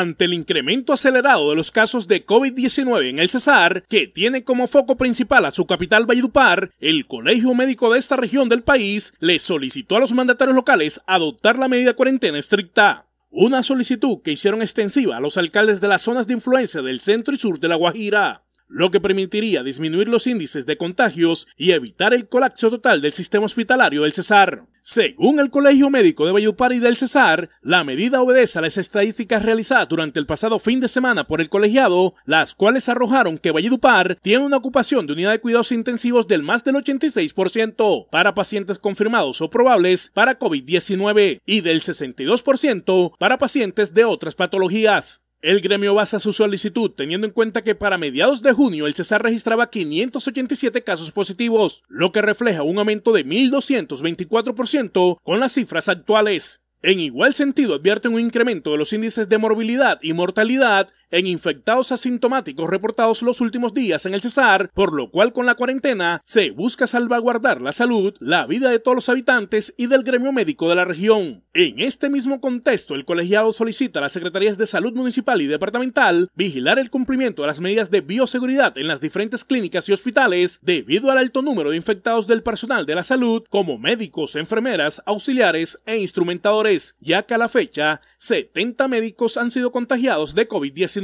ante el incremento acelerado de los casos de COVID-19 en el Cesar, que tiene como foco principal a su capital Valledupar, el Colegio Médico de esta región del país le solicitó a los mandatarios locales adoptar la medida cuarentena estricta. Una solicitud que hicieron extensiva a los alcaldes de las zonas de influencia del centro y sur de La Guajira lo que permitiría disminuir los índices de contagios y evitar el colapso total del sistema hospitalario del Cesar. Según el Colegio Médico de Valledupar y del Cesar, la medida obedece a las estadísticas realizadas durante el pasado fin de semana por el colegiado, las cuales arrojaron que Valledupar tiene una ocupación de unidad de cuidados intensivos del más del 86% para pacientes confirmados o probables para COVID-19 y del 62% para pacientes de otras patologías. El gremio basa su solicitud teniendo en cuenta que para mediados de junio el Cesar registraba 587 casos positivos, lo que refleja un aumento de 1.224% con las cifras actuales. En igual sentido, advierten un incremento de los índices de morbilidad y mortalidad en infectados asintomáticos reportados los últimos días en el Cesar, por lo cual con la cuarentena se busca salvaguardar la salud, la vida de todos los habitantes y del gremio médico de la región. En este mismo contexto, el colegiado solicita a las Secretarías de Salud Municipal y Departamental vigilar el cumplimiento de las medidas de bioseguridad en las diferentes clínicas y hospitales debido al alto número de infectados del personal de la salud como médicos, enfermeras, auxiliares e instrumentadores ya que a la fecha 70 médicos han sido contagiados de COVID-19.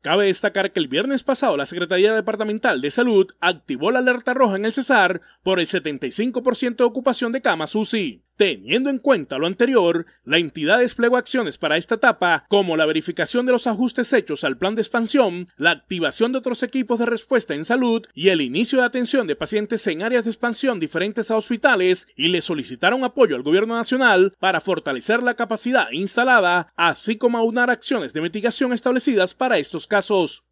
Cabe destacar que el viernes pasado la Secretaría Departamental de Salud activó la alerta roja en el Cesar por el 75% de ocupación de camas UCI. Teniendo en cuenta lo anterior, la entidad desplegó acciones para esta etapa, como la verificación de los ajustes hechos al plan de expansión, la activación de otros equipos de respuesta en salud y el inicio de atención de pacientes en áreas de expansión diferentes a hospitales, y le solicitaron apoyo al gobierno nacional para fortalecer la capacidad instalada, así como aunar acciones de mitigación establecidas para estos casos.